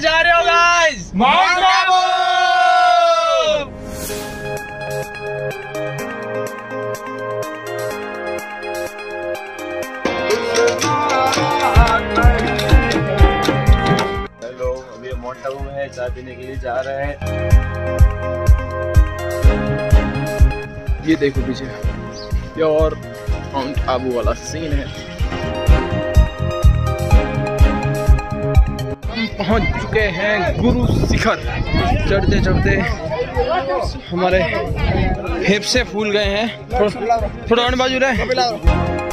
जा रहे हो गाइस माउंट आबू! हेलो अभी हम माउंट आबू में है चाय पीने के लिए जा रहे हैं। ये देखो पीछे। प्योर माउंट आबू वाला सीन है। पहुँच चुके हैं गुरु शिखर। चढ़ते चढ़ते हमारे फेफसे फूल गए हैं। थोड़ा थोड़ा बाजू रहे।